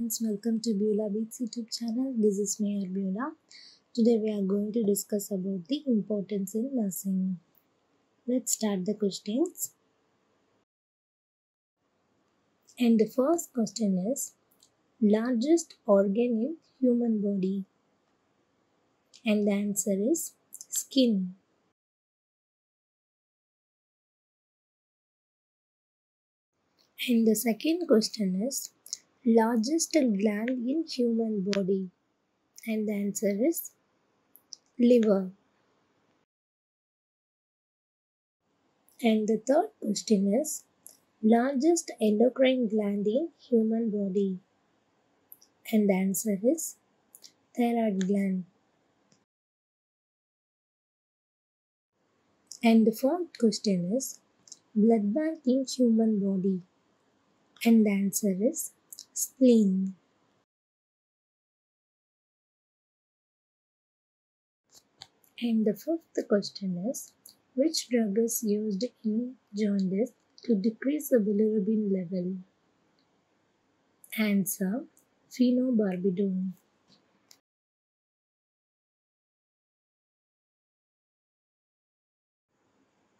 friends, welcome to Beaulah Beats YouTube channel. This is me, Arbula. Today we are going to discuss about the importance in nursing. Let's start the questions. And the first question is largest organ in human body? And the answer is skin. And the second question is largest gland in human body? And the answer is liver. And the third question is largest endocrine gland in human body? And the answer is thyroid gland. And the fourth question is blood bank in human body? And the answer is spleen. And the fifth question is which drug is used in jaundice to decrease the bilirubin level? Answer phenobarbital.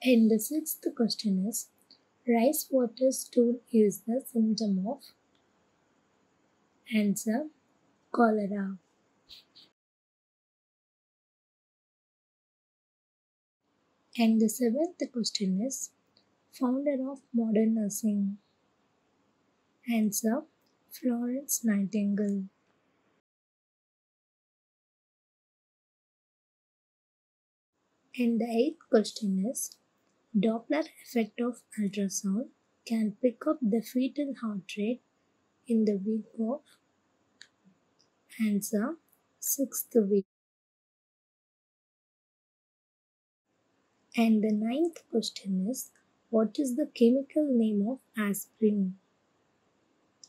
And the sixth question is rice water stool is the symptom of answer cholera. And the seventh question is founder of modern nursing. Answer Florence Nightingale. And the eighth question is Doppler effect of ultrasound can pick up the fetal heart rate in the week of answer sixth week. And the ninth question is what is the chemical name of aspirin?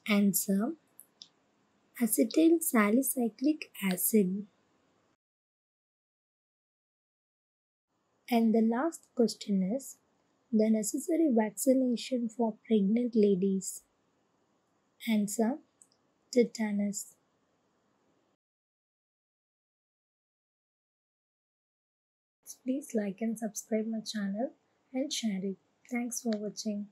Answer acetyl salicylic acid. And the last question is the necessary vaccination for pregnant ladies. Answer tetanus. Please like and subscribe my channel and share it. Thanks for watching.